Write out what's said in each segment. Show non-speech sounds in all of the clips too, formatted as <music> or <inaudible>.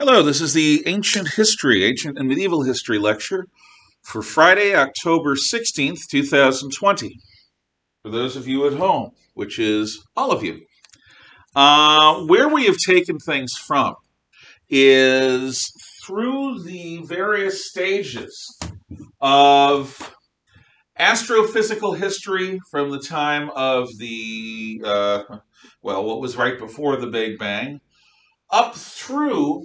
Hello, this is the Ancient History, Ancient and Medieval History lecture for Friday, October 16th, 2020. For those of you at home, which is all of you. Uh, where we have taken things from is through the various stages of astrophysical history from the time of the, uh, well, what was right before the Big Bang, up through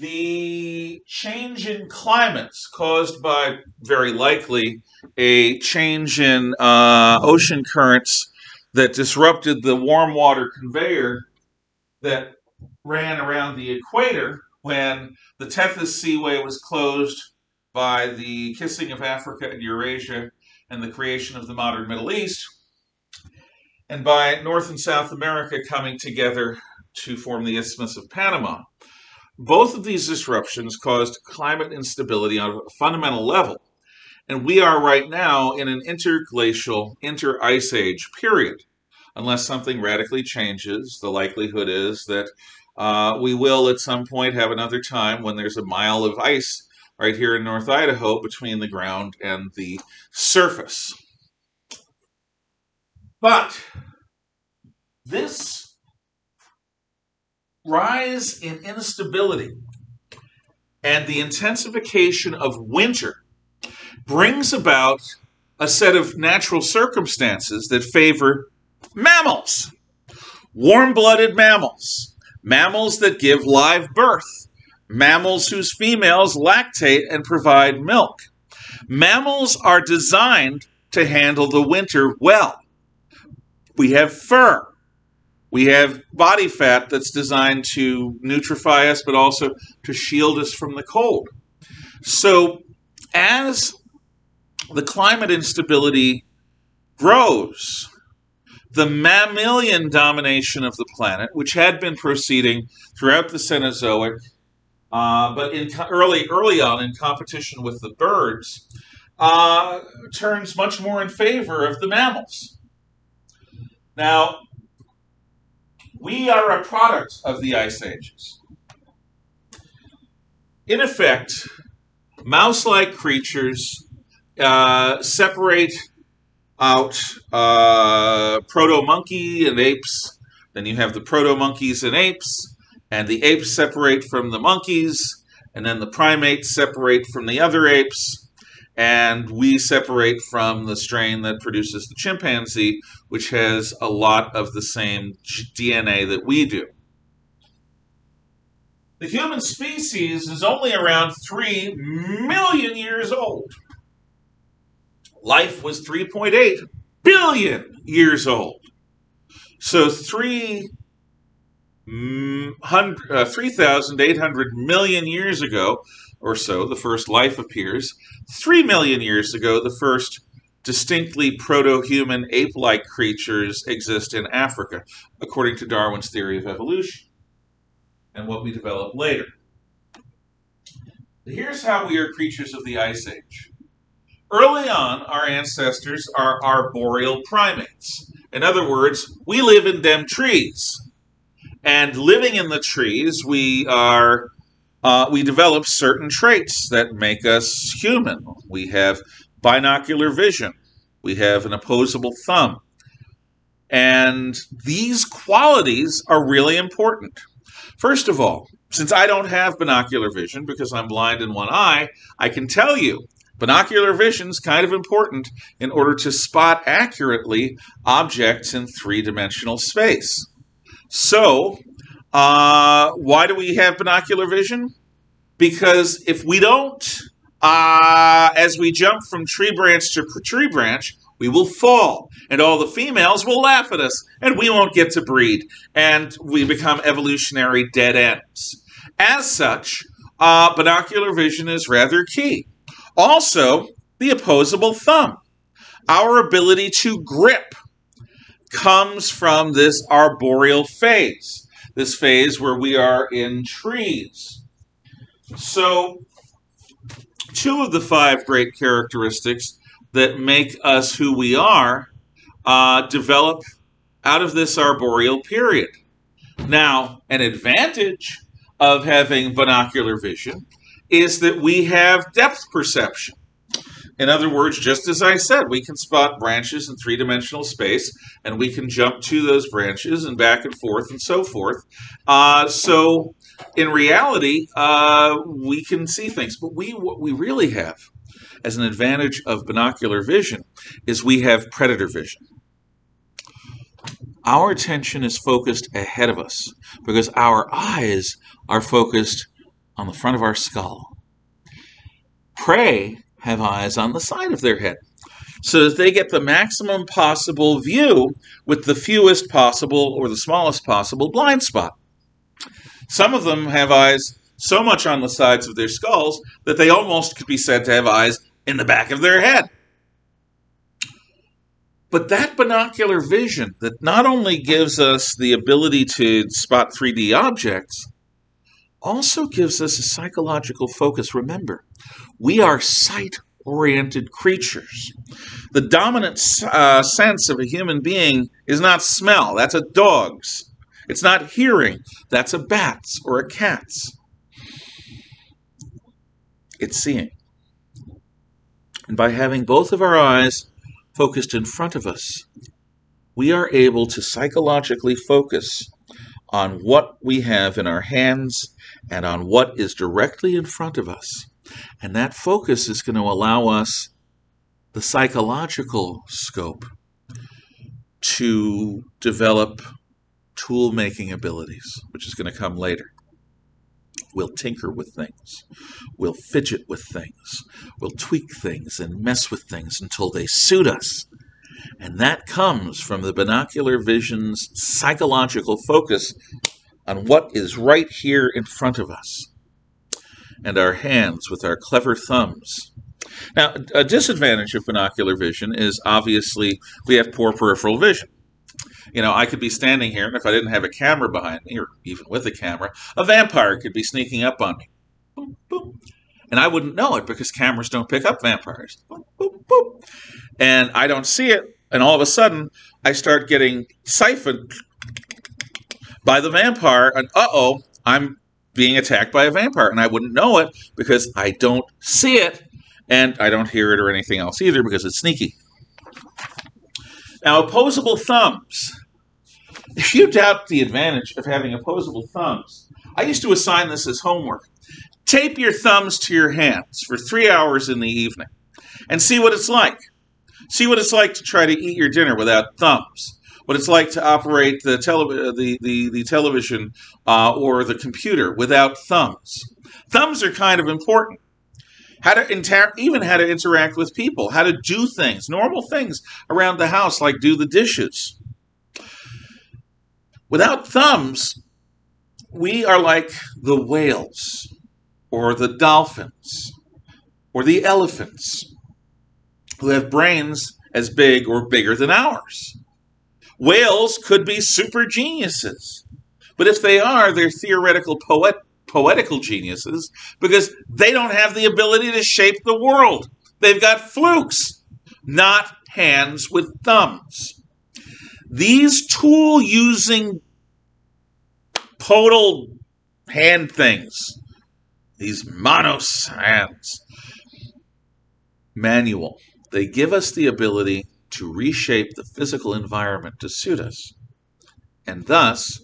the change in climates caused by very likely a change in uh, ocean currents that disrupted the warm water conveyor that ran around the equator when the Tethys Seaway was closed by the kissing of Africa and Eurasia and the creation of the modern Middle East, and by North and South America coming together to form the Isthmus of Panama. Both of these disruptions caused climate instability on a fundamental level, and we are right now in an interglacial, inter-ice age period. Unless something radically changes, the likelihood is that uh, we will at some point have another time when there's a mile of ice right here in North Idaho between the ground and the surface. But this rise in instability and the intensification of winter brings about a set of natural circumstances that favor mammals, warm blooded mammals, mammals that give live birth, mammals whose females lactate and provide milk. Mammals are designed to handle the winter well. We have fur. We have body fat that's designed to nutrify us, but also to shield us from the cold. So, as the climate instability grows, the mammalian domination of the planet, which had been proceeding throughout the Cenozoic, uh, but in early early on in competition with the birds, uh, turns much more in favor of the mammals. Now, we are a product of the ice ages. In effect, mouse-like creatures uh, separate out uh, proto-monkey and apes. Then you have the proto-monkeys and apes, and the apes separate from the monkeys, and then the primates separate from the other apes, and we separate from the strain that produces the chimpanzee, which has a lot of the same DNA that we do. The human species is only around 3 million years old. Life was 3.8 billion years old. So 3 uh, 3,800 million years ago or so, the first life appears. Three million years ago, the first distinctly proto human ape like creatures exist in Africa, according to Darwin's theory of evolution and what we develop later. Here's how we are creatures of the Ice Age. Early on, our ancestors are arboreal primates. In other words, we live in them trees. And living in the trees, we are uh, we develop certain traits that make us human. We have binocular vision. We have an opposable thumb. And these qualities are really important. First of all, since I don't have binocular vision because I'm blind in one eye, I can tell you binocular vision is kind of important in order to spot accurately objects in three dimensional space. So, uh, why do we have binocular vision? Because if we don't, uh, as we jump from tree branch to tree branch, we will fall, and all the females will laugh at us, and we won't get to breed, and we become evolutionary dead ends. As such, uh, binocular vision is rather key. Also, the opposable thumb. Our ability to grip comes from this arboreal phase this phase where we are in trees. So, two of the five great characteristics that make us who we are uh, develop out of this arboreal period. Now, an advantage of having binocular vision is that we have depth perception. In other words, just as I said, we can spot branches in three dimensional space and we can jump to those branches and back and forth and so forth. Uh, so, in reality, uh, we can see things. But we, what we really have as an advantage of binocular vision is we have predator vision. Our attention is focused ahead of us because our eyes are focused on the front of our skull. Prey have eyes on the side of their head so that they get the maximum possible view with the fewest possible or the smallest possible blind spot. Some of them have eyes so much on the sides of their skulls that they almost could be said to have eyes in the back of their head. But that binocular vision that not only gives us the ability to spot 3D objects, also gives us a psychological focus. Remember, we are sight oriented creatures. The dominant uh, sense of a human being is not smell, that's a dog's. It's not hearing, that's a bat's or a cat's. It's seeing. And by having both of our eyes focused in front of us, we are able to psychologically focus on what we have in our hands and on what is directly in front of us. And that focus is going to allow us the psychological scope to develop tool making abilities, which is going to come later. We'll tinker with things. We'll fidget with things. We'll tweak things and mess with things until they suit us. And that comes from the binocular vision's psychological focus on what is right here in front of us. And our hands with our clever thumbs. Now, a disadvantage of binocular vision is obviously we have poor peripheral vision. You know, I could be standing here, and if I didn't have a camera behind me, or even with a camera, a vampire could be sneaking up on me. Boom, boom. And I wouldn't know it because cameras don't pick up vampires. Boom. And I don't see it, and all of a sudden, I start getting siphoned by the vampire, and uh oh, I'm being attacked by a vampire, and I wouldn't know it because I don't see it, and I don't hear it or anything else either because it's sneaky. Now, opposable thumbs. If you doubt the advantage of having opposable thumbs, I used to assign this as homework. Tape your thumbs to your hands for three hours in the evening and see what it's like. See what it's like to try to eat your dinner without thumbs. What it's like to operate the, tele- the, the, the television uh, or the computer without thumbs. Thumbs are kind of important how to inter- even how to interact with people, how to do things, normal things around the house, like do the dishes. Without thumbs, we are like the whales, or the dolphins, or the elephants, who have brains as big or bigger than ours. Whales could be super geniuses, but if they are, they're theoretical poet poetical geniuses because they don't have the ability to shape the world. They've got flukes, not hands with thumbs. These tool using podal hand things, these manos hands, manual, they give us the ability to reshape the physical environment to suit us. And thus,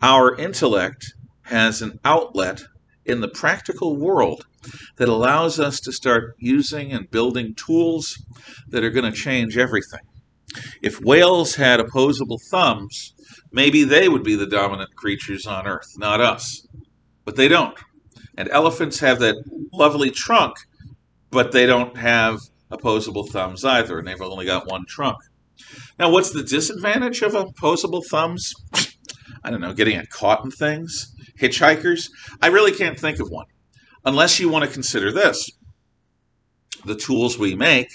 our intellect has an outlet in the practical world that allows us to start using and building tools that are going to change everything. If whales had opposable thumbs, maybe they would be the dominant creatures on Earth, not us. But they don't. And elephants have that lovely trunk, but they don't have opposable thumbs either, and they've only got one trunk. Now, what's the disadvantage of opposable thumbs? I don't know, getting it caught in things hitchhikers? I really can't think of one. Unless you want to consider this the tools we make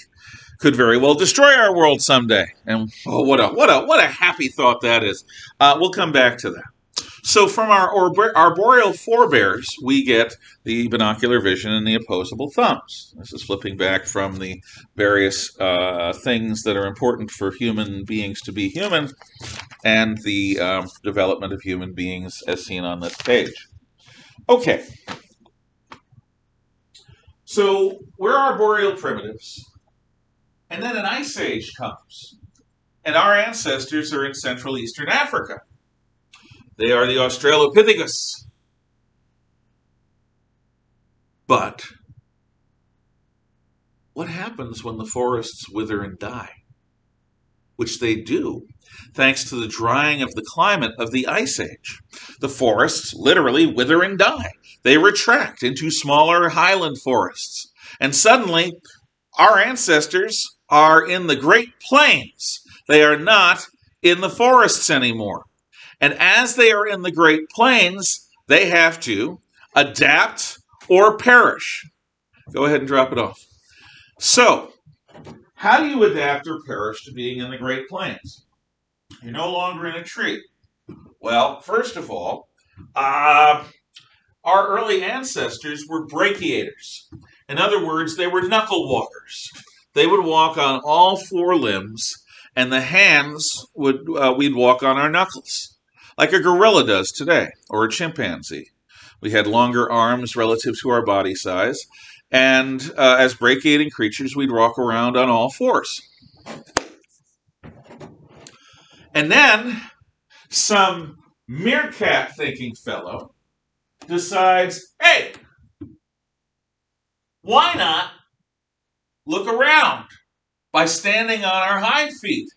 could very well destroy our world someday. And oh, what a what a what a happy thought that is. Uh, we'll come back to that. So from our arboreal forebears, we get the binocular vision and the opposable thumbs. This is flipping back from the various uh, things that are important for human beings to be human and the um, development of human beings as seen on this page. Okay. So we're arboreal primitives. And then an ice age comes. And our ancestors are in Central Eastern Africa. They are the Australopithecus. But what happens when the forests wither and die? Which they do, thanks to the drying of the climate of the Ice Age. The forests literally wither and die. They retract into smaller highland forests. And suddenly, our ancestors are in the Great Plains. They are not in the forests anymore. And as they are in the Great Plains, they have to adapt or perish. Go ahead and drop it off. So, how do you adapt or perish to being in the Great Plains? You're no longer in a tree. Well, first of all, uh, our early ancestors were brachiators. In other words, they were knuckle walkers. They would walk on all four limbs, and the hands would uh, we'd walk on our knuckles, like a gorilla does today, or a chimpanzee. We had longer arms relative to our body size, and uh, as brachiating creatures, we'd walk around on all fours. And then some meerkat thinking fellow decides, hey, why not look around by standing on our hind feet?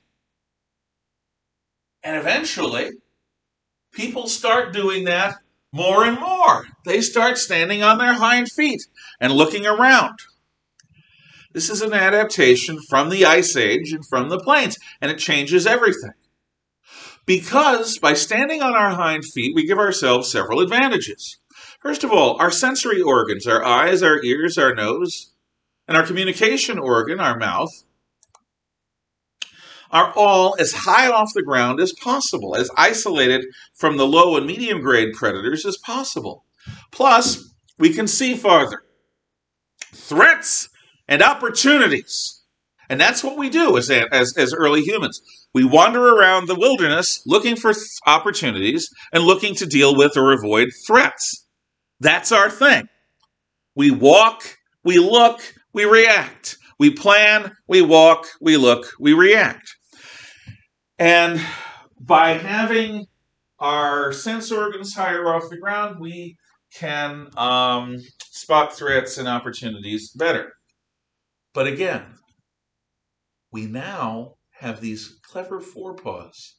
And eventually, people start doing that more and more. They start standing on their hind feet and looking around. This is an adaptation from the Ice Age and from the plains, and it changes everything. Because by standing on our hind feet, we give ourselves several advantages. First of all, our sensory organs, our eyes, our ears, our nose, and our communication organ, our mouth, are all as high off the ground as possible, as isolated from the low and medium grade predators as possible. Plus, we can see farther. Threats and opportunities. And that's what we do as, as, as early humans. We wander around the wilderness looking for opportunities and looking to deal with or avoid threats. That's our thing. We walk, we look, we react. We plan, we walk, we look, we react. And by having our sense organs higher off the ground, we can um, spot threats and opportunities better. But again, we now have these clever forepaws.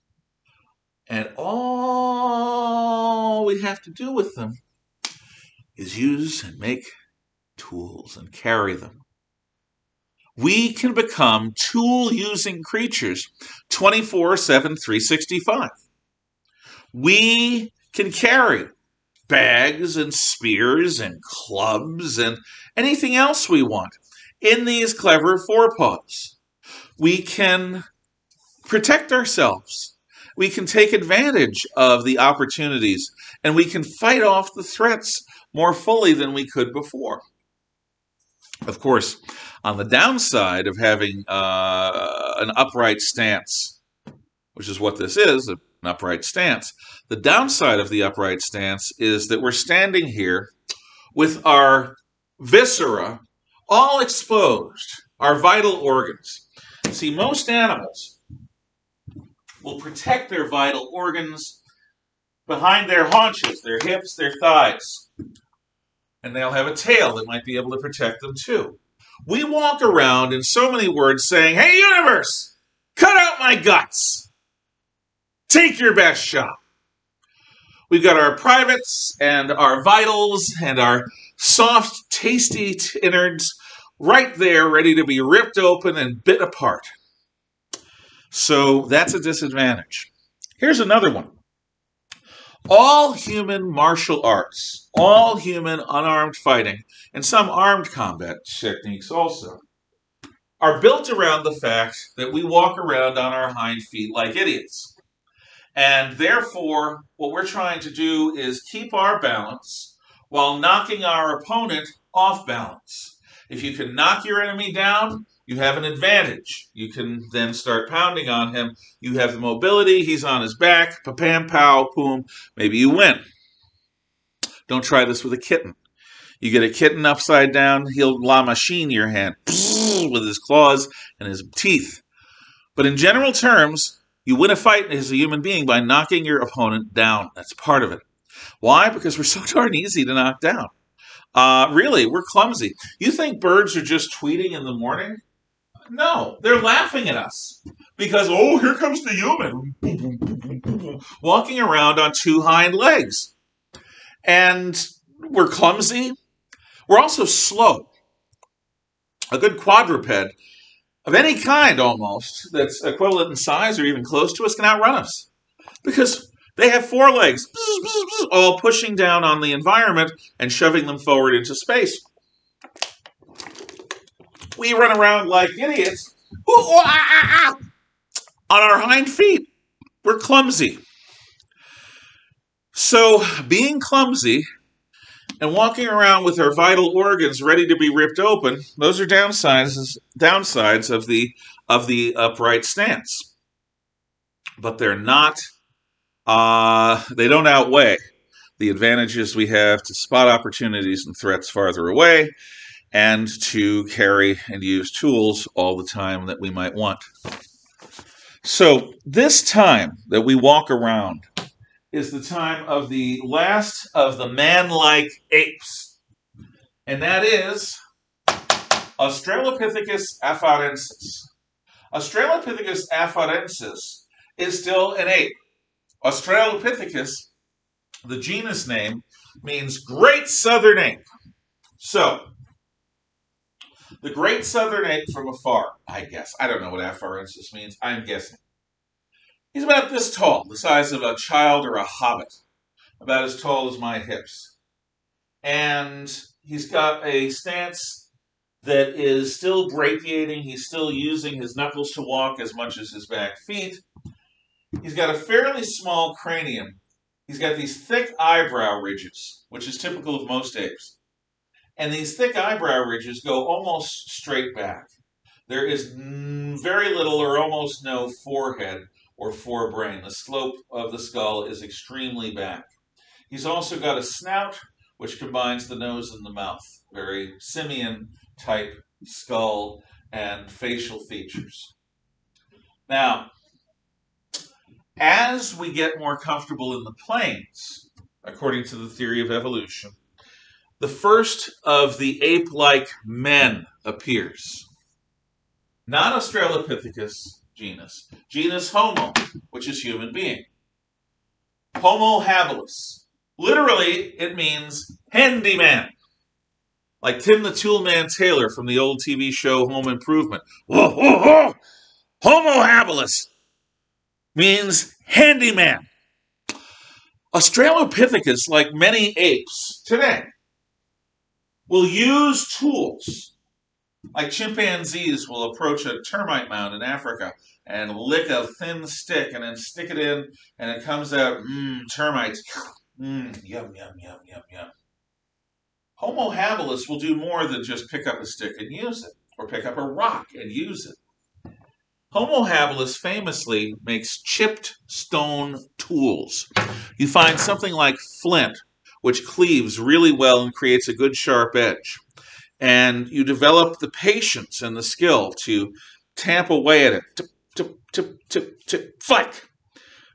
And all we have to do with them is use and make tools and carry them we can become tool using creatures 24 7, 365. We can carry bags and spears and clubs and anything else we want in these clever forepaws. We can protect ourselves. We can take advantage of the opportunities and we can fight off the threats more fully than we could before. Of course, on the downside of having uh, an upright stance, which is what this is, an upright stance, the downside of the upright stance is that we're standing here with our viscera all exposed, our vital organs. See, most animals will protect their vital organs behind their haunches, their hips, their thighs and they'll have a tail that might be able to protect them too. We walk around in so many words saying, Hey, universe, cut out my guts. Take your best shot. We've got our privates and our vitals and our soft, tasty innards right there, ready to be ripped open and bit apart. So that's a disadvantage. Here's another one all human martial arts, all human unarmed fighting, and some armed combat techniques also, are built around the fact that we walk around on our hind feet like idiots. And therefore, what we're trying to do is keep our balance while knocking our opponent off balance. If you can knock your enemy down, you have an advantage. You can then start pounding on him. You have the mobility. He's on his back. Pa-pam, pow, boom. Maybe you win. Don't try this with a kitten. You get a kitten upside down, he'll la machine your hand <laughs> with his claws and his teeth. But in general terms, you win a fight as a human being by knocking your opponent down. That's part of it. Why? Because we're so <laughs> darn easy to knock down. Uh, really, we're clumsy. You think birds are just tweeting in the morning? No, they're laughing at us because, oh, here comes the human walking around on two hind legs. And we're clumsy. We're also slow. A good quadruped of any kind almost that's equivalent in size or even close to us can outrun us because they have four legs, all pushing down on the environment and shoving them forward into space. We run around like idiots ah, ah, ah, on our hind feet. We're clumsy. So, being clumsy and walking around with our vital organs ready to be ripped open, those are downsides downsides of the of the upright stance. But they're not uh, they don't outweigh the advantages we have to spot opportunities and threats farther away and to carry and use tools all the time that we might want. So, this time that we walk around is the time of the last of the man like apes, and that is Australopithecus afarensis. Australopithecus afarensis is still an ape. Australopithecus, the genus name, means great southern ape. So, the great southern ape from afar, I guess. I don't know what afarensis means. I'm guessing. He's about this tall, the size of a child or a hobbit, about as tall as my hips. And he's got a stance that is still brachiating. He's still using his knuckles to walk as much as his back feet. He's got a fairly small cranium. He's got these thick eyebrow ridges, which is typical of most apes. And these thick eyebrow ridges go almost straight back. There is very little or almost no forehead or forebrain. The slope of the skull is extremely back. He's also got a snout, which combines the nose and the mouth. Very simian type skull and facial features. Now, as we get more comfortable in the plains, according to the theory of evolution, the first of the ape like men appears. Not Australopithecus genus, genus Homo, which is human being. Homo habilis. Literally, it means handyman. Like Tim the Toolman Taylor from the old TV show Home Improvement. Whoa, whoa, whoa. Homo habilis means handyman. Australopithecus, like many apes today, will use tools. Like chimpanzees will approach a termite mound in Africa and lick a thin stick and then stick it in, and it comes out, mmm, termites. Mmm, yum, yum, yum, yum, yum. Homo habilis will do more than just pick up a stick and use it, or pick up a rock and use it. Homo habilis famously makes chipped stone tools. You find something like flint, which cleaves really well and creates a good sharp edge. And you develop the patience and the skill to tamp away at it. Tip, tip, tip, tip, tip, flick.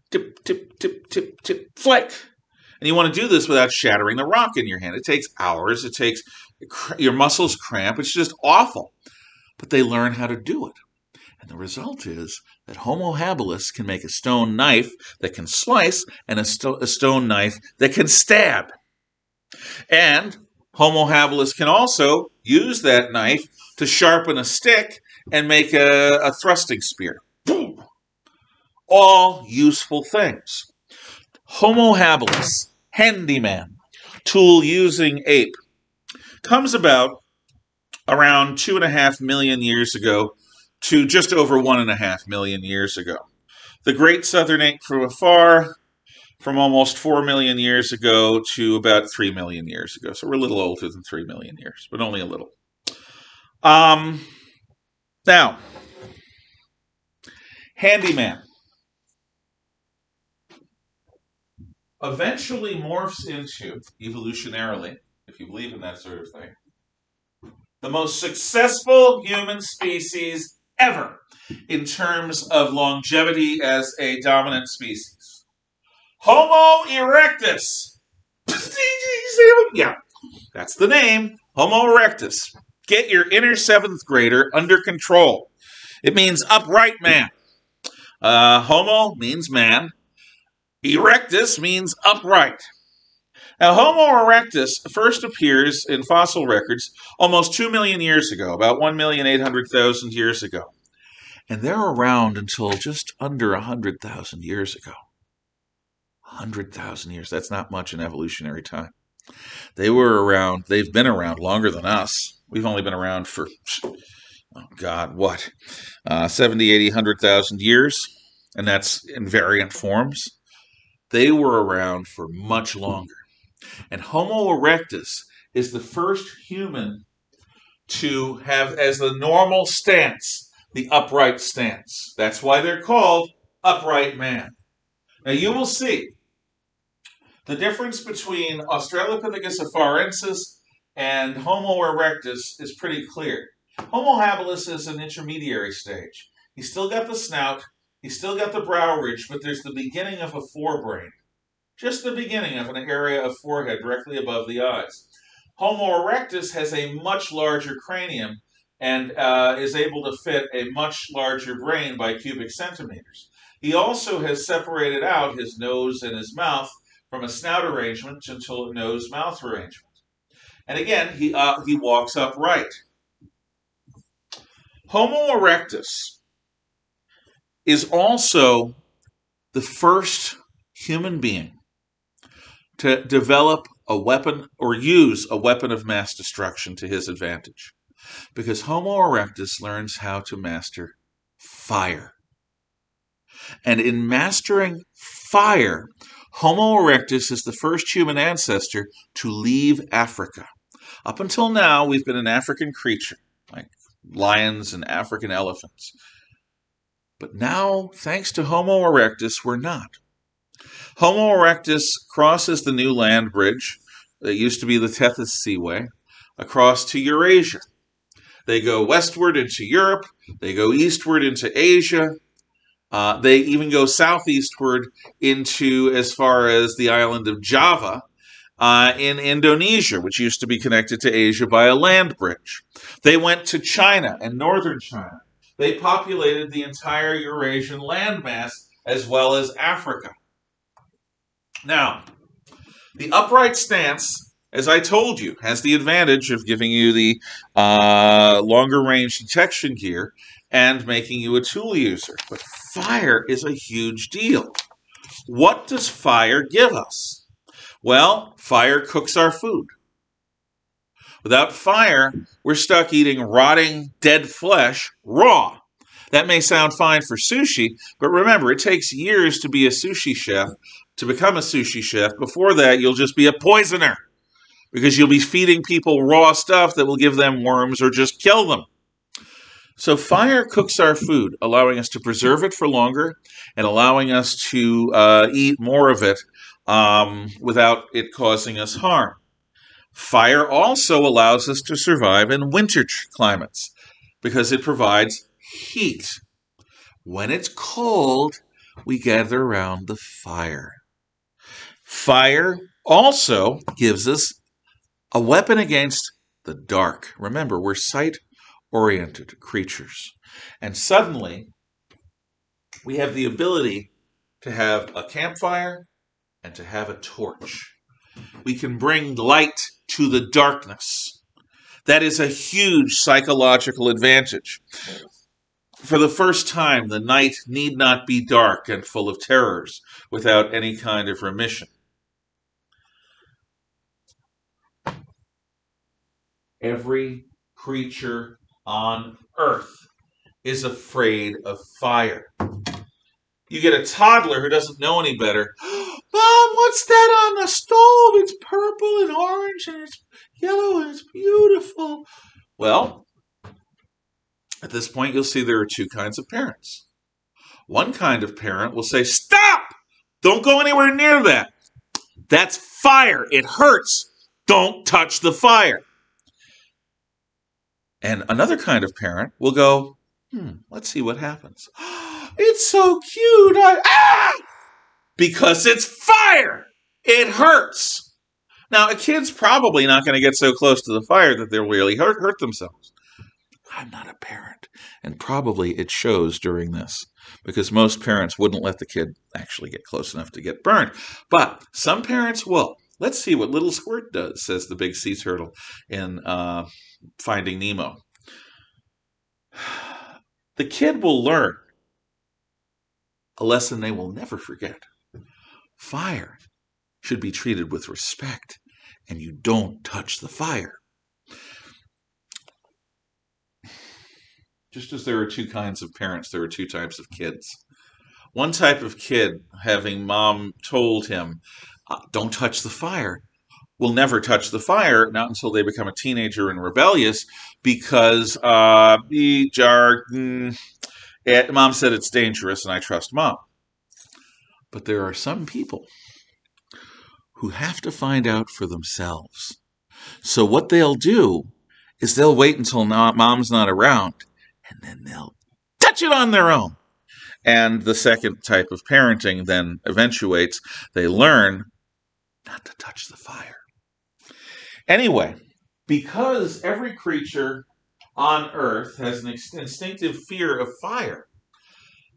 Tip, tip, tip, tip, tip. And you want to do this without shattering the rock in your hand. It takes hours. It takes your muscles cramp. It's just awful. But they learn how to do it. And the result is that Homo habilis can make a stone knife that can slice and a, sto- a stone knife that can stab. And Homo habilis can also use that knife to sharpen a stick and make a, a thrusting spear. Boom! All useful things. Homo habilis, handyman, tool using ape, comes about around two and a half million years ago to just over one and a half million years ago. The Great Southern Ape from afar, from almost four million years ago to about three million years ago. So we're a little older than three million years, but only a little. Um, now, handyman. eventually morphs into, evolutionarily, if you believe in that sort of thing, the most successful human species ever in terms of longevity as a dominant species. Homo erectus. <laughs> yeah, that's the name. Homo erectus. Get your inner seventh grader under control. It means upright man. Uh, homo means man. Erectus means upright. Now, Homo erectus first appears in fossil records almost 2 million years ago, about 1,800,000 years ago. And they're around until just under 100,000 years ago. 100,000 years. That's not much in evolutionary time. They were around, they've been around longer than us. We've only been around for, oh God, what? Uh, 70, 80, 100,000 years. And that's in variant forms. They were around for much longer. And Homo erectus is the first human to have as the normal stance the upright stance. That's why they're called upright man. Now you will see the difference between Australopithecus afarensis and Homo erectus is pretty clear. Homo habilis is an intermediary stage. He's still got the snout, he's still got the brow ridge, but there's the beginning of a forebrain. Just the beginning of an area of forehead directly above the eyes. Homo erectus has a much larger cranium and uh, is able to fit a much larger brain by cubic centimeters. He also has separated out his nose and his mouth from a snout arrangement until a nose-mouth arrangement. And again, he, uh, he walks upright. Homo erectus is also the first human being to develop a weapon or use a weapon of mass destruction to his advantage because Homo erectus learns how to master fire. And in mastering fire, Homo erectus is the first human ancestor to leave Africa. Up until now, we've been an African creature, like lions and African elephants. But now, thanks to Homo erectus, we're not. Homo erectus crosses the new land bridge that used to be the Tethys Seaway across to Eurasia. They go westward into Europe. They go eastward into Asia. Uh, they even go southeastward into as far as the island of Java uh, in Indonesia, which used to be connected to Asia by a land bridge. They went to China and northern China. They populated the entire Eurasian landmass as well as Africa. Now, the upright stance as I told you, has the advantage of giving you the uh, longer range detection gear and making you a tool user. But fire is a huge deal. What does fire give us? Well, fire cooks our food. Without fire, we're stuck eating rotting, dead flesh raw. That may sound fine for sushi, but remember, it takes years to be a sushi chef, to become a sushi chef. Before that, you'll just be a poisoner because you'll be feeding people raw stuff that will give them worms or just kill them. So fire cooks our food, allowing us to preserve it for longer and allowing us to uh, eat more of it um, without it causing us harm. Fire also allows us to survive in winter climates because it provides heat. When it's cold, we gather around the fire. Fire also gives us a weapon against the dark. Remember, we're sight oriented creatures. And suddenly, we have the ability to have a campfire and to have a torch. We can bring light to the darkness. That is a huge psychological advantage. For the first time, the night need not be dark and full of terrors without any kind of remission. Every creature on earth is afraid of fire. You get a toddler who doesn't know any better. <gasps> Mom, what's that on the stove? It's purple and orange and it's yellow and it's beautiful. Well, at this point, you'll see there are two kinds of parents. One kind of parent will say, Stop! Don't go anywhere near that. That's fire. It hurts. Don't touch the fire. And another kind of parent will go, hmm, let's see what happens. <gasps> It's so cute. I, ah! Because it's fire. It hurts. Now, a kid's probably not going to get so close to the fire that they'll really hurt, hurt themselves. I'm not a parent. And probably it shows during this because most parents wouldn't let the kid actually get close enough to get burned. But some parents will. Let's see what little squirt does, says the big sea turtle in uh, Finding Nemo. The kid will learn a lesson they will never forget. Fire should be treated with respect, and you don't touch the fire. Just as there are two kinds of parents, there are two types of kids. One type of kid, having mom told him, uh, don't touch the fire, will never touch the fire, not until they become a teenager and rebellious, because uh, the jargon, it, mom said it's dangerous and I trust mom. But there are some people who have to find out for themselves. So what they'll do is they'll wait until not, mom's not around and then they'll touch it on their own. And the second type of parenting then eventuates. They learn not to touch the fire. Anyway, because every creature on earth has an instinctive fear of fire,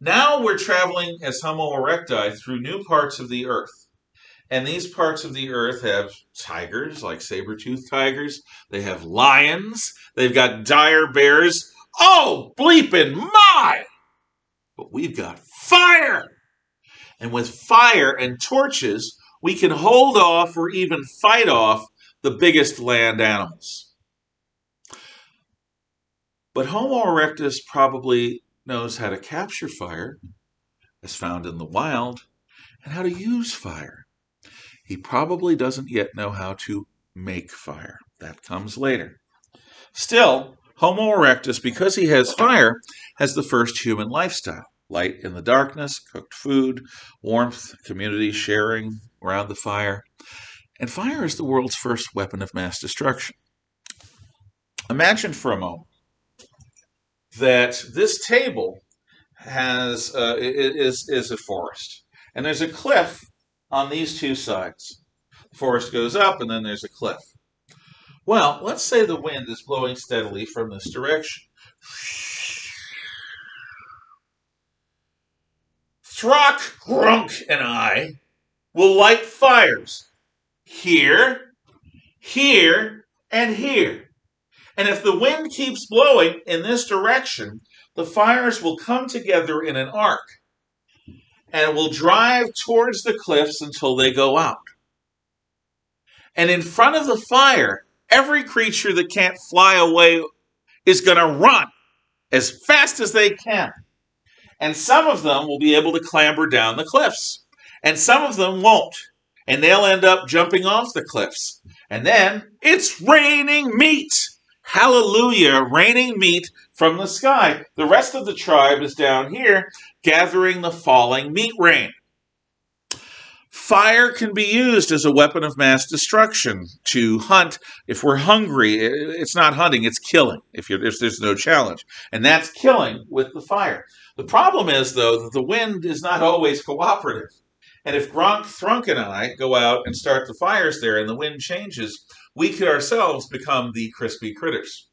now we're traveling as Homo erecti through new parts of the earth. And these parts of the earth have tigers, like saber-toothed tigers. They have lions. They've got dire bears. Oh, bleeping my! But we've got fire! And with fire and torches, we can hold off or even fight off the biggest land animals. But Homo erectus probably knows how to capture fire, as found in the wild, and how to use fire. He probably doesn't yet know how to make fire. That comes later. Still, Homo erectus, because he has fire, has the first human lifestyle light in the darkness, cooked food, warmth, community sharing around the fire. And fire is the world's first weapon of mass destruction. Imagine for a moment that this table has uh, is is a forest, and there's a cliff on these two sides. The forest goes up, and then there's a cliff. Well, let's say the wind is blowing steadily from this direction. Throck, Grunk, and I will light fires here, here, and here. And if the wind keeps blowing in this direction, the fires will come together in an arc and will drive towards the cliffs until they go out. And in front of the fire, every creature that can't fly away is going to run as fast as they can. And some of them will be able to clamber down the cliffs, and some of them won't. And they'll end up jumping off the cliffs. And then it's raining meat. Hallelujah, raining meat from the sky. The rest of the tribe is down here gathering the falling meat rain. Fire can be used as a weapon of mass destruction to hunt. If we're hungry, it's not hunting, it's killing if, if, there's no challenge. And that's killing with the fire. The problem is, though, that the wind is not always cooperative. And if Gronk, Thrunk, and I go out and start the fires there and the wind changes, we could ourselves become the crispy critters.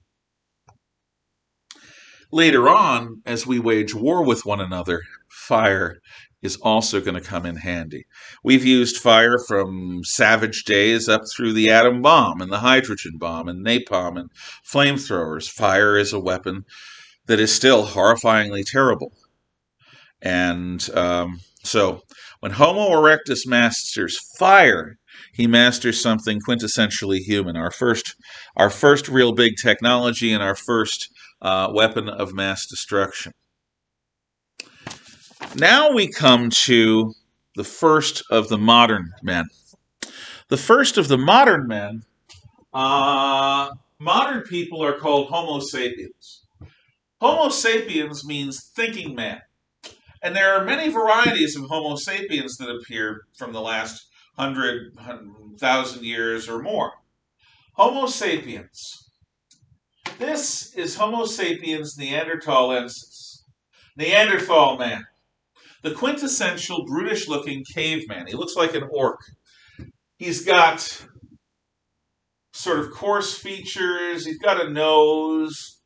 Later on, as we wage war with one another, fire is also going to come in handy. We've used fire from savage days up through the atom bomb and the hydrogen bomb and napalm and flamethrowers. Fire is a weapon that is still horrifyingly terrible. And um, so when Homo erectus masters fire, he masters something quintessentially human. Our first, our first real big technology and our first uh, weapon of mass destruction. Now we come to the first of the modern men. The first of the modern men, uh, modern people are called Homo sapiens. Homo sapiens means thinking man. And there are many varieties of Homo sapiens that appear from the last hundred thousand years or more. Homo sapiens. This is Homo sapiens neanderthalensis, Neanderthal man, the quintessential brutish looking caveman. He looks like an orc. He's got sort of coarse features, he's got a nose,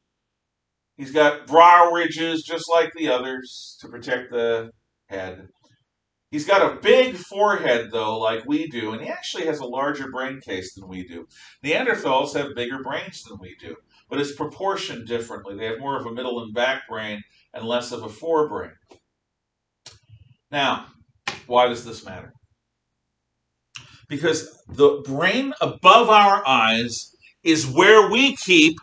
he's got brow ridges just like the others to protect the head. He's got a big forehead, though, like we do, and he actually has a larger brain case than we do. Neanderthals have bigger brains than we do, but it's proportioned differently. They have more of a middle and back brain and less of a forebrain. Now, why does this matter? Because the brain above our eyes is where we keep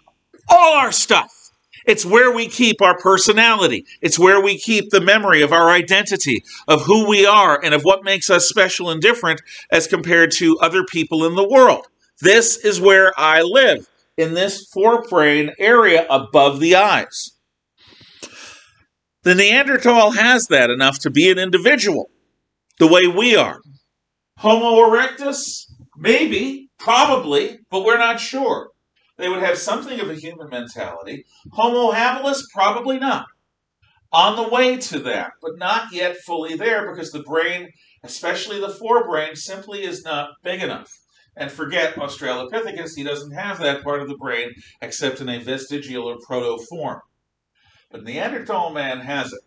all our stuff. It's where we keep our personality. It's where we keep the memory of our identity, of who we are, and of what makes us special and different as compared to other people in the world. This is where I live, in this forebrain area above the eyes. The Neanderthal has that enough to be an individual, the way we are. Homo erectus? Maybe, probably, but we're not sure. They would have something of a human mentality. Homo habilis, probably not. On the way to that, but not yet fully there because the brain, especially the forebrain, simply is not big enough. And forget Australopithecus, he doesn't have that part of the brain except in a vestigial or proto form. But Neanderthal man has it.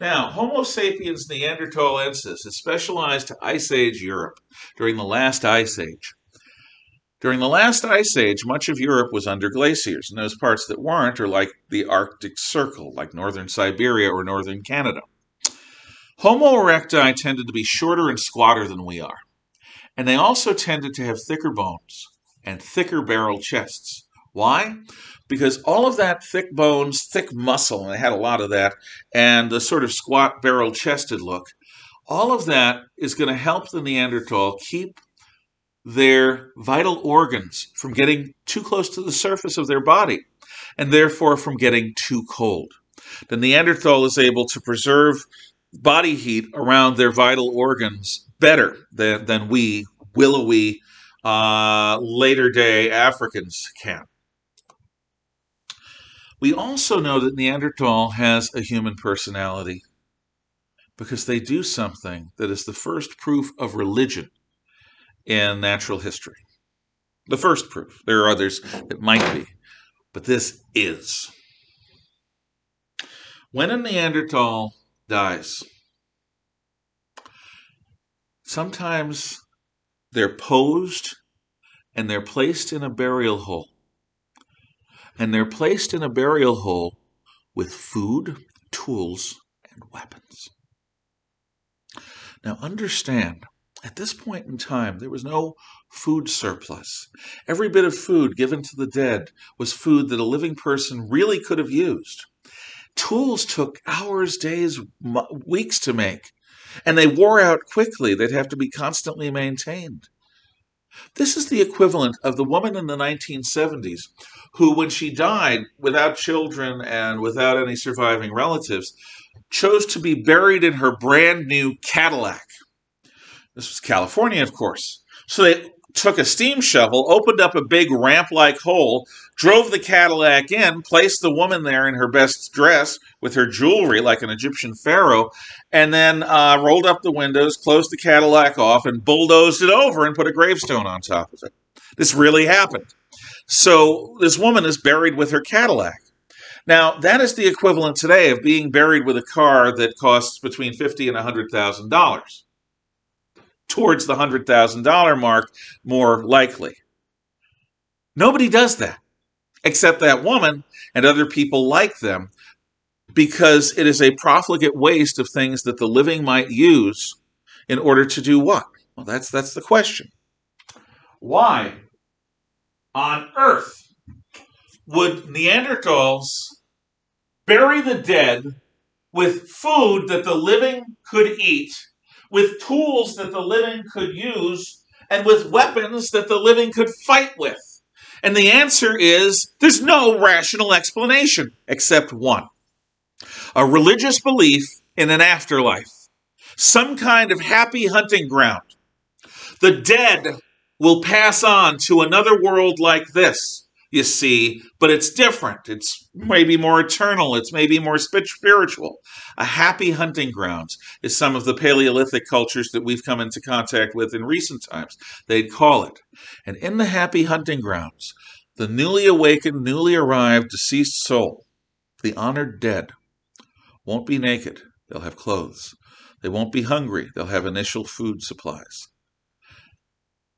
Now, Homo sapiens neanderthalensis is specialized to Ice Age Europe during the last Ice Age. During the last ice age, much of Europe was under glaciers, and those parts that weren't are like the Arctic Circle, like northern Siberia or northern Canada. Homo erecti tended to be shorter and squatter than we are, and they also tended to have thicker bones and thicker barrel chests. Why? Because all of that thick bones, thick muscle, and they had a lot of that, and the sort of squat barrel chested look, all of that is going to help the Neanderthal keep their vital organs from getting too close to the surface of their body and therefore from getting too cold. The Neanderthal is able to preserve body heat around their vital organs better than, than we, willowy, uh, later day Africans can. We also know that Neanderthal has a human personality because they do something that is the first proof of religion in natural history. The first proof. There are others that might be, but this is. When a Neanderthal dies, sometimes they're posed and they're placed in a burial hole. And they're placed in a burial hole with food, tools, and weapons. Now understand at this point in time, there was no food surplus. Every bit of food given to the dead was food that a living person really could have used. Tools took hours, days, weeks to make, and they wore out quickly. They'd have to be constantly maintained. This is the equivalent of the woman in the 1970s who, when she died without children and without any surviving relatives, chose to be buried in her brand new Cadillac. This was California, of course. So they took a steam shovel, opened up a big ramp like hole, drove the Cadillac in, placed the woman there in her best dress with her jewelry like an Egyptian pharaoh, and then uh, rolled up the windows, closed the Cadillac off, and bulldozed it over and put a gravestone on top of it. This really happened. So this woman is buried with her Cadillac. Now, that is the equivalent today of being buried with a car that costs between fifty and $100,000 towards the $100,000 mark more likely. Nobody does that except that woman and other people like them because it is a profligate waste of things that the living might use in order to do what? Well, that's that's the question. Why on earth would Neanderthals bury the dead with food that the living could eat with tools that the living could use and with weapons that the living could fight with? And the answer is there's no rational explanation except one. A religious belief in an afterlife, some kind of happy hunting ground. The dead will pass on to another world like this, you see, but it's different. It's mm-hmm. maybe more eternal. It's maybe more spiritual. A happy hunting grounds is some of the Paleolithic cultures that we've come into contact with in recent times. They'd call it. And in the happy hunting grounds, the newly awakened, newly arrived deceased soul, the honored dead, won't be naked. They'll have clothes. They won't be hungry. They'll have initial food supplies.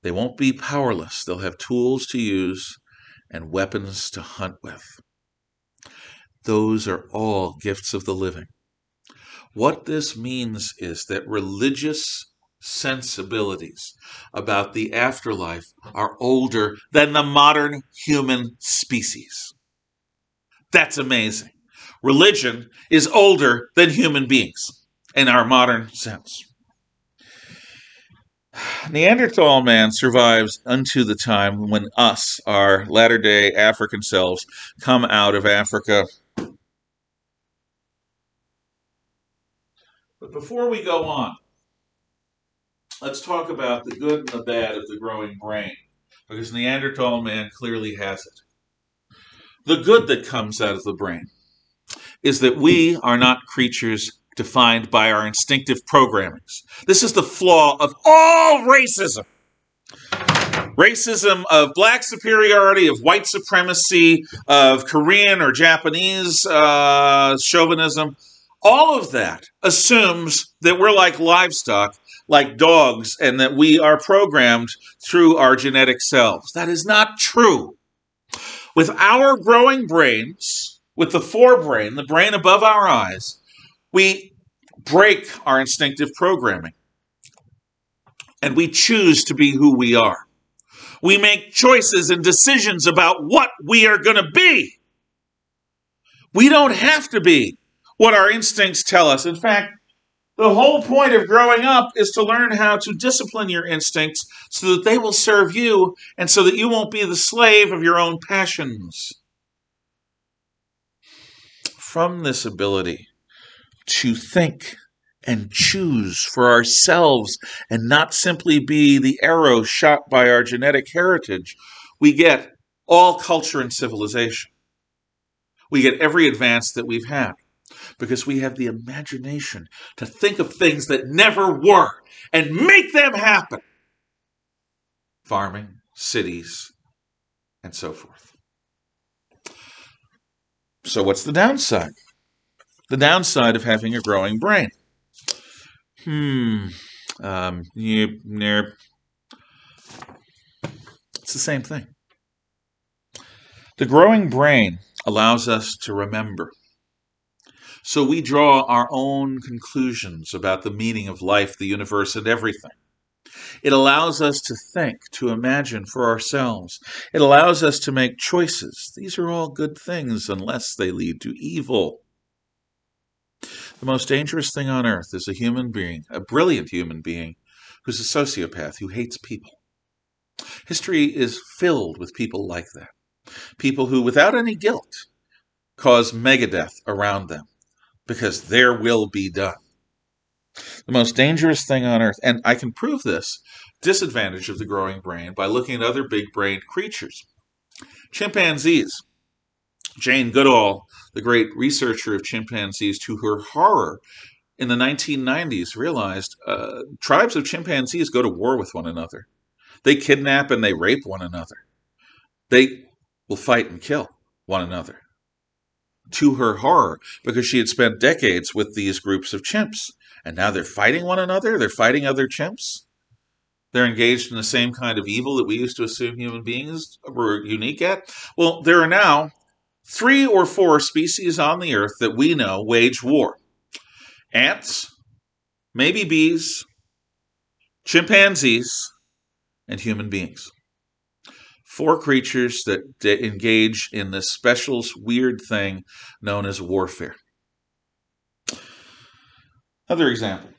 They won't be powerless. They'll have tools to use and weapons to hunt with. Those are all gifts of the living. What this means is that religious sensibilities about the afterlife are older than the modern human species. That's amazing. Religion is older than human beings in our modern sense. Neanderthal man survives unto the time when us, our latter day African selves, come out of Africa. But before we go on, let's talk about the good and the bad of the growing brain, because Neanderthal man clearly has it. The good that comes out of the brain is that we are not creatures defined by our instinctive programmings. This is the flaw of all racism. Racism of black superiority, of white supremacy, of Korean or Japanese uh, chauvinism, all of that assumes that we're like livestock, like dogs, and that we are programmed through our genetic selves. That is not true. With our growing brains, with the forebrain, the brain above our eyes, we break our instinctive programming and we choose to be who we are. We make choices and decisions about what we are going to be. We don't have to be what our instincts tell us. In fact, the whole point of growing up is to learn how to discipline your instincts so that they will serve you and so that you won't be the slave of your own passions. From this ability, to think and choose for ourselves and not simply be the arrow shot by our genetic heritage, we get all culture and civilization. We get every advance that we've had because we have the imagination to think of things that never were and make them happen. Farming, cities, and so forth. So, what's the downside? The downside of having a growing brain. Hmm. Um, yep. It's the same thing. The growing brain allows us to remember. So we draw our own conclusions about the meaning of life, the universe, and everything. It allows us to think, to imagine for ourselves. It allows us to make choices. These are all good things unless they lead to evil. The most dangerous thing on earth is a human being, a brilliant human being, who's a sociopath, who hates people. History is filled with people like that. People who, without any guilt, cause megadeath around them because their will be done. The most dangerous thing on earth, and I can prove this disadvantage of the growing brain by looking at other big brained creatures. Chimpanzees. Jane Goodall the great researcher of chimpanzees, to her horror, in the 1990s realized uh, tribes of chimpanzees go to war with one another. They kidnap and they rape one another. They will fight and kill one another. To her horror, because she had spent decades with these groups of chimps, and now they're fighting one another, they're fighting other chimps. They're engaged in the same kind of evil that we used to assume human beings were unique at. Well, there are now three or four species on the earth that we know wage war ants, maybe bees, chimpanzees, and human beings. Four creatures that, engage in this special, weird thing known as warfare. Another example.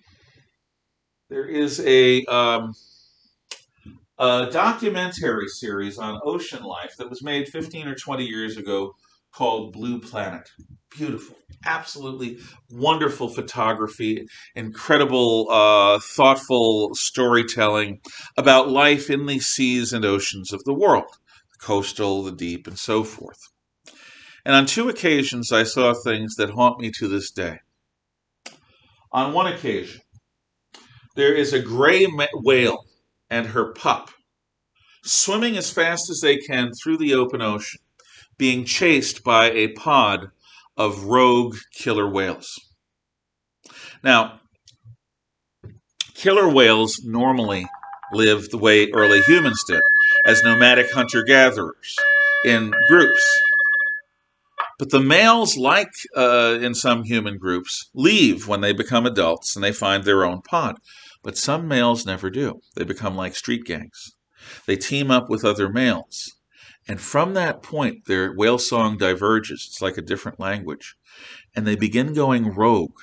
There is a, um, a documentary series on ocean life that was made 15 or 20 years ago called Blue Planet. beautiful, absolutely wonderful photography, incredible, uh, thoughtful storytelling about life in the seas and oceans of the world the coastal, the deep, and so forth. And on two occasions, I saw things that haunt me to this day. On one occasion, there is a gray whale and her pup swimming as fast as they can through the open ocean, being chased by a pod of rogue killer whales. Now, killer whales normally live the way early humans did, as nomadic hunter gatherers in groups. But the males, like uh, in some human groups, leave when they become adults and they find their own pod. But some males never do. They become like street gangs. They team up with other males. And from that point, their whale song diverges. It's like a different language. And they begin going rogue.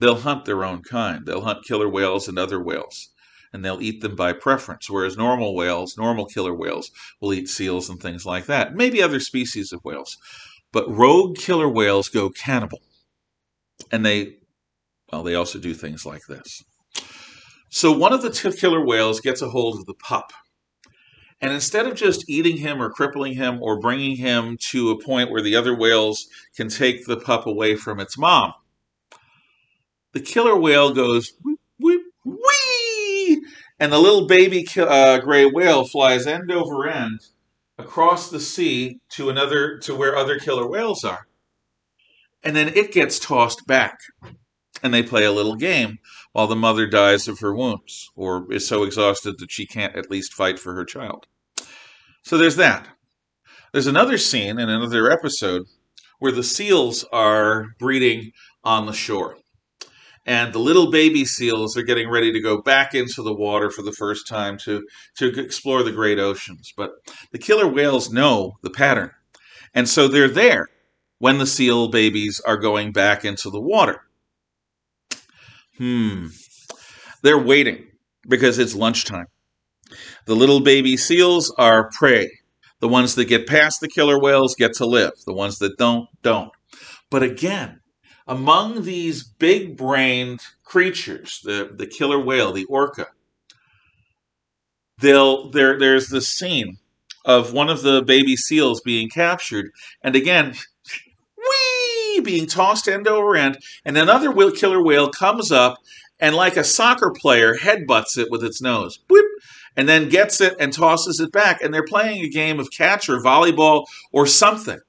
They'll hunt their own kind. They'll hunt killer whales and other whales. And they'll eat them by preference. Whereas normal whales, normal killer whales, will eat seals and things like that. Maybe other species of whales. But rogue killer whales go cannibal. And they, well, they also do things like this. So one of the killer whales gets a hold of the pup and instead of just eating him or crippling him or bringing him to a point where the other whales can take the pup away from its mom, the killer whale goes, wee, wee, and the little baby uh, gray whale flies end over end across the sea to another to where other killer whales are. And then it gets tossed back. And they play a little game while the mother dies of her wounds or is so exhausted that she can't at least fight for her child. So there's that. There's another scene in another episode where the seals are breeding on the shore. And the little baby seals are getting ready to go back into the water for the first time to, to explore the great oceans. But the killer whales know the pattern. And so they're there when the seal babies are going back into the water. Hmm. They're waiting because it's lunchtime. The little baby seals are prey. The ones that get past the killer whales get to live. The ones that don't, don't. But again, among these big brained creatures, the, the killer whale, the orca, they'll, there, there's this scene of one of the baby seals being captured. And again, <laughs> whee, being tossed end over end. And another killer whale comes up and, like a soccer player, headbutts it with its nose. Whip, and then gets it and tosses it back. And they're playing a game of catch or volleyball or something.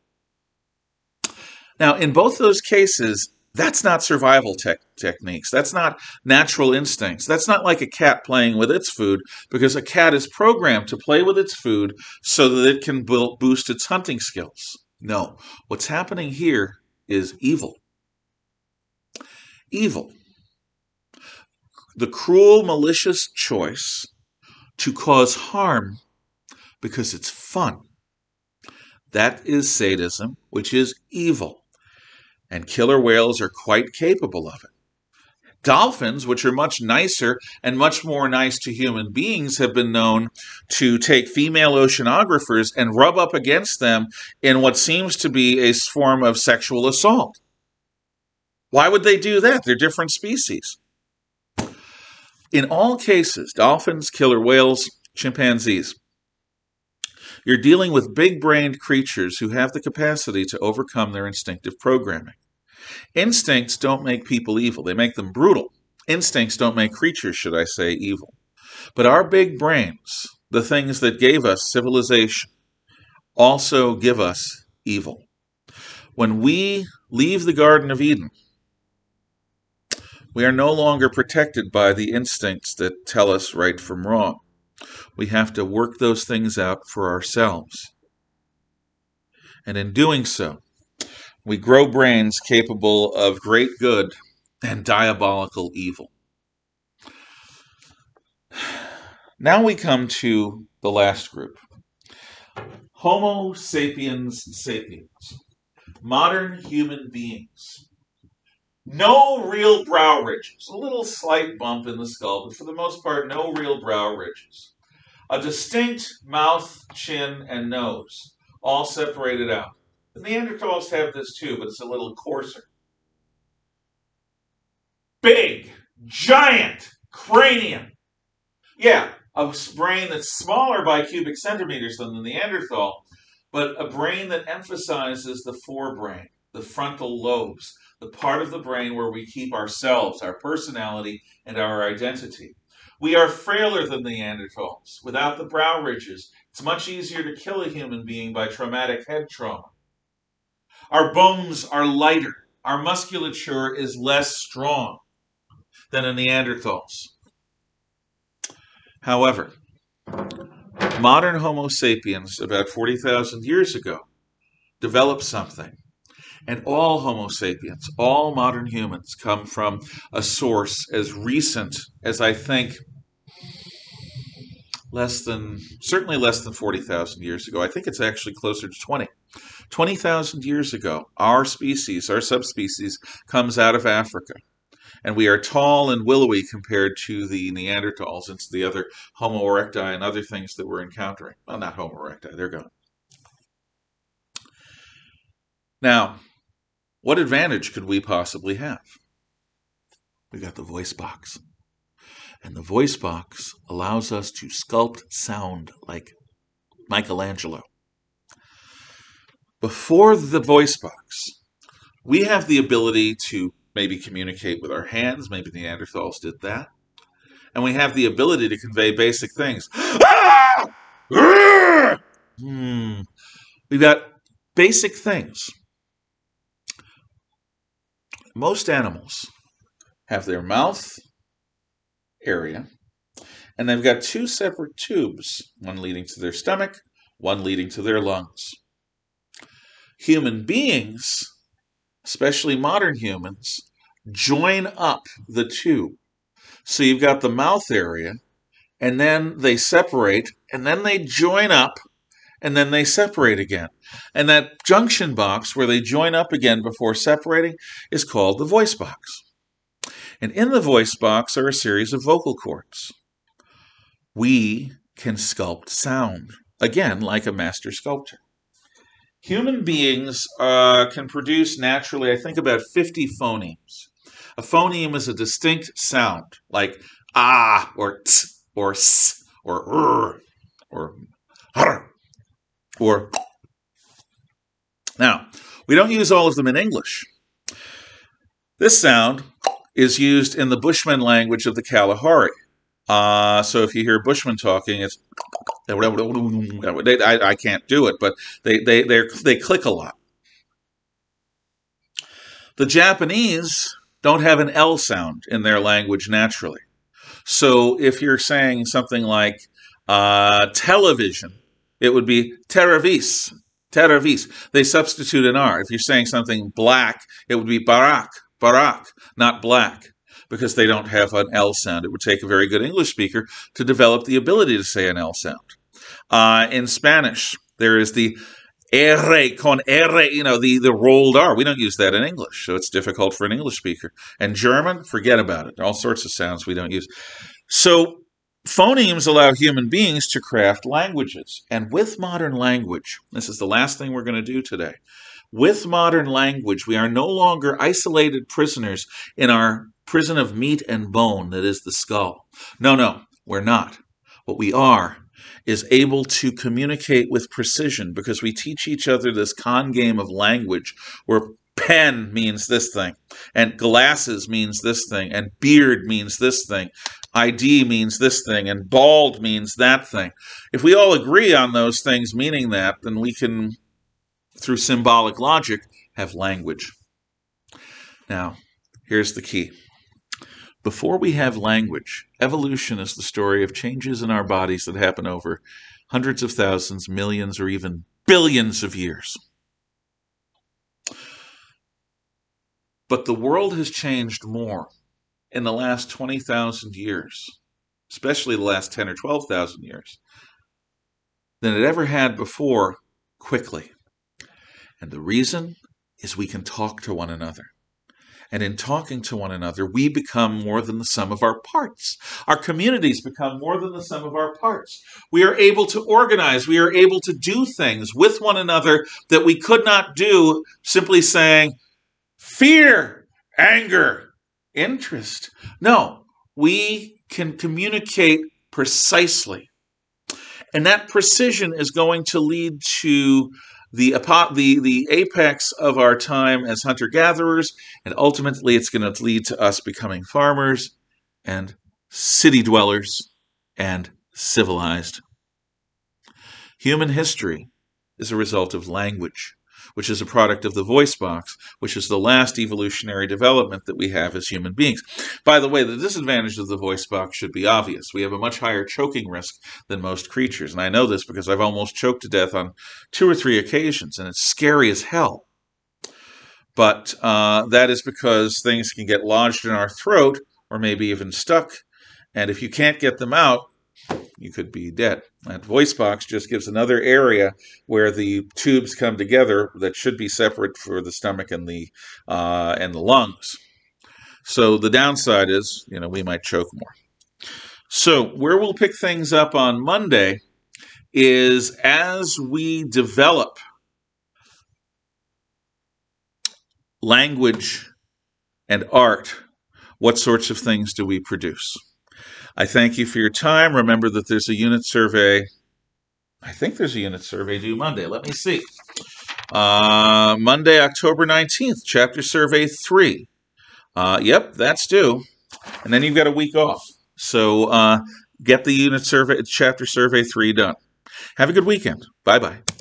Now, in both those cases, that's not survival te- techniques. That's not natural instincts. That's not like a cat playing with its food because a cat is programmed to play with its food so that it can boost its hunting skills. No, what's happening here is evil. Evil. The cruel, malicious choice to cause harm because it's fun. That is sadism, which is evil. And killer whales are quite capable of it. Dolphins, which are much nicer and much more nice to human beings, have been known to take female oceanographers and rub up against them in what seems to be a form of sexual assault. Why would they do that? They're different species. In all cases, dolphins, killer whales, chimpanzees, you're dealing with big brained creatures who have the capacity to overcome their instinctive programming. Instincts don't make people evil, they make them brutal. Instincts don't make creatures, should I say, evil. But our big brains, the things that gave us civilization, also give us evil. When we leave the Garden of Eden, we are no longer protected by the instincts that tell us right from wrong. We have to work those things out for ourselves. And in doing so, we grow brains capable of great good and diabolical evil. Now we come to the last group Homo sapiens sapiens, modern human beings. No real brow ridges. A little slight bump in the skull, but for the most part, no real brow ridges. A distinct mouth, chin, and nose, all separated out. The Neanderthals have this too, but it's a little coarser. Big, giant cranium. Yeah, a brain that's smaller by cubic centimeters than the Neanderthal, but a brain that emphasizes the forebrain, the frontal lobes, the part of the brain where we keep ourselves, our personality, and our identity. We are frailer than the Neanderthals. Without the brow ridges, it's much easier to kill a human being by traumatic head trauma. Our bones are lighter. Our musculature is less strong than a Neanderthal's. However, modern Homo sapiens, about 40,000 years ago, developed something. And all Homo sapiens, all modern humans, come from a source as recent as I think less than, certainly less than 40,000 years ago. I think it's actually closer to 20. 20,000 years ago, our species, our subspecies, comes out of Africa and we are tall and willowy compared to the Neanderthals and to the other Homo erecti and other things that we're encountering. Well, not Homo erecti, they're gone. Now, what advantage could we possibly have? We got the voice box. And the voice box allows us to sculpt sound like Michelangelo. Before the voice box, we have the ability to maybe communicate with our hands. Maybe Neanderthals did that. And we have the ability to convey basic things. hmm. We've got basic things. Most animals have their mouth area, and they've got two separate tubes, one leading to their stomach, one leading to their lungs. Human beings especially modern humans, join up the two. So you've got the mouth area, and then they separate, and then they join up, and then they separate again. And that junction box where they join up again before separating is called the voice box. And in the voice box are a series of vocal cords. We can sculpt sound, again, like a master sculptor human beings uh, can produce naturally, I think, about 50 phonemes. A phoneme is a distinct sound, like ah, or t, or s, or r, or r, or. Now, we don't use all of them in English. This sound is used in the Bushman language of the Kalahari. Uh, so if you hear Bushmen talking, it's I, I can't do it, but they they they they click a lot. The Japanese don't have an L sound in their language naturally. So if you're saying something like uh, television, it would be teravis, teravis. They substitute an R. If you're saying something black, it would be barak, barak, not black because they don't have an L sound. It would take a very good English speaker to develop the ability to say an L sound. Uh, in Spanish, there is the R con R, you know, the, the rolled R. We don't use that in English, so it's difficult for an English speaker. And German, forget about it. All sorts of sounds we don't use. So phonemes allow human beings to craft languages. And with modern language, this is the last thing we're going to do today. With modern language, we are no longer isolated prisoners in our prison of meat and bone that is the skull. No, no, we're not. What we are is able to communicate with precision because we teach each other this con game of language where pen means this thing and glasses means this thing and beard means this thing id means this thing and bald means that thing. If we all agree on those things meaning that then we can through symbolic logic have language. Now here's the key. Before we have language, evolution is the story of changes in our bodies that happen over hundreds of thousands, millions, or even billions of years. But the world has changed more in the last 20,000 years, especially the last 10 or 12,000 years, than it ever had before quickly. And the reason is we can talk to one another. And in talking to one another, we become more than the sum of our parts. Our communities become more than the sum of our parts. We are able to organize, we are able to do things with one another that we could not do simply saying, fear, anger, interest. No, we can communicate precisely. And that precision is going to lead to the, the, the apex of our time as hunter gatherers, and ultimately it's going to lead to us becoming farmers and city dwellers and civilized. Human history is a result of language which is a product of the voice box, which is the last evolutionary development that we have as human beings. By the way, the disadvantage of the voice box should be obvious. We have a much higher choking risk than most creatures. And I know this because I've almost choked to death on two or three occasions, and it's scary as hell. But uh, that is because things can get lodged in our throat or maybe even stuck. And if you can't get them out, you could be dead. That voice box just gives another area where the tubes come together that should be separate for the stomach and the uh, and the lungs. So the downside is, you know, we might choke more. So where we'll pick things up on Monday is as we develop language and art, what sorts of things do we produce? I thank you for your time. Remember that there's a unit survey. I think there's a unit survey due Monday. Let me see. Uh, Monday, October 19th, chapter survey 3. Uh, yep, that's due. And then you've got a week off. So uh, get the unit survey, chapter survey 3 done. Have a good weekend. Bye bye.